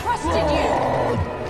trusted you!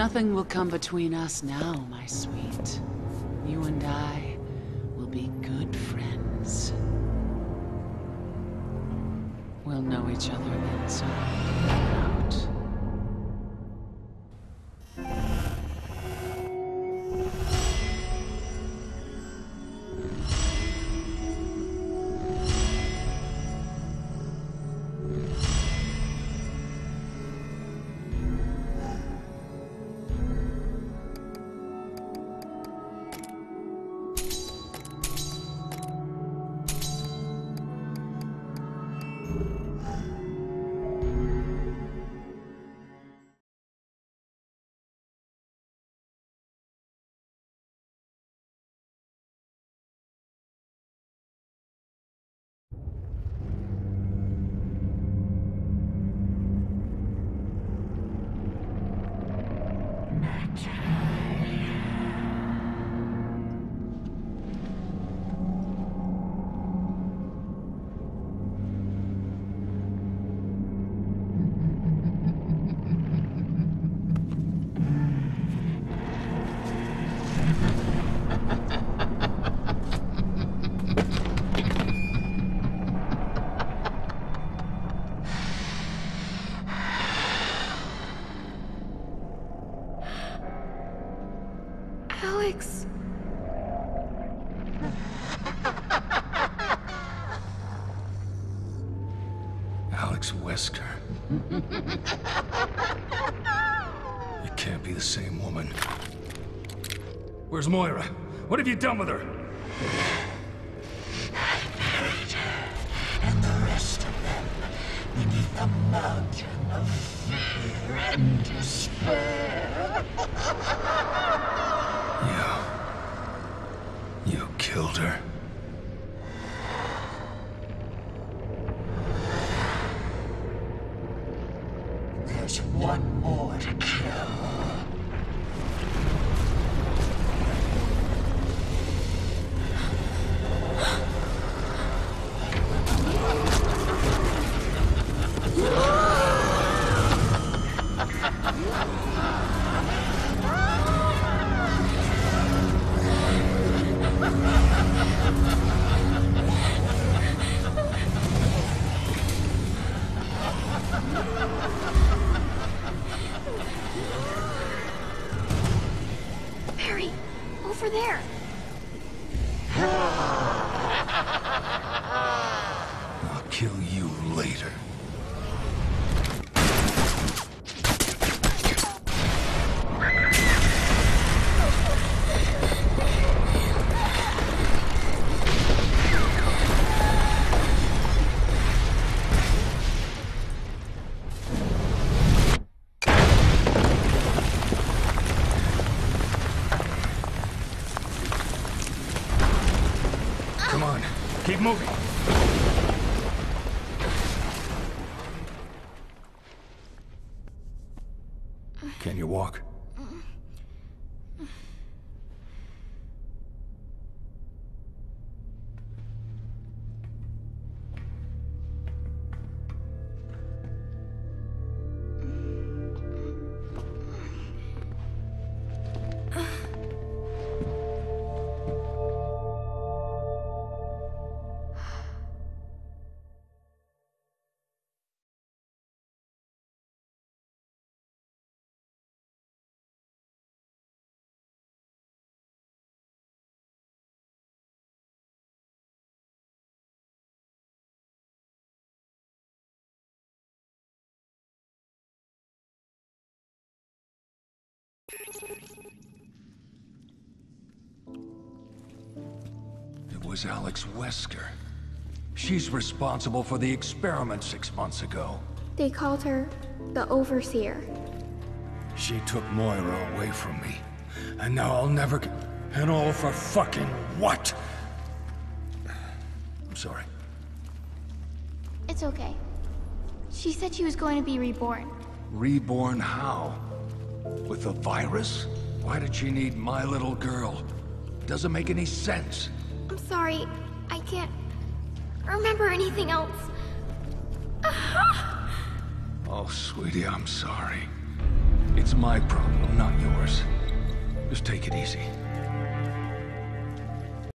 Nothing will come between us now, my sweet. You and I will be good friends. We'll know each other inside. Alex Wesker. it can't be the same woman. Where's Moira? What have you done with her? I buried her and the rest of them beneath a mountain of fear and despair. you... You killed her. To kill. Over there. I'll kill you later. Can you walk? It was Alex Wesker. She's responsible for the experiment six months ago. They called her the Overseer. She took Moira away from me. And now I'll never get... And all for fucking what? I'm sorry. It's okay. She said she was going to be reborn. Reborn how? With a virus? Why did she need my little girl? Doesn't make any sense. I'm sorry, I can't remember anything else. Oh, sweetie, I'm sorry. It's my problem, not yours. Just take it easy.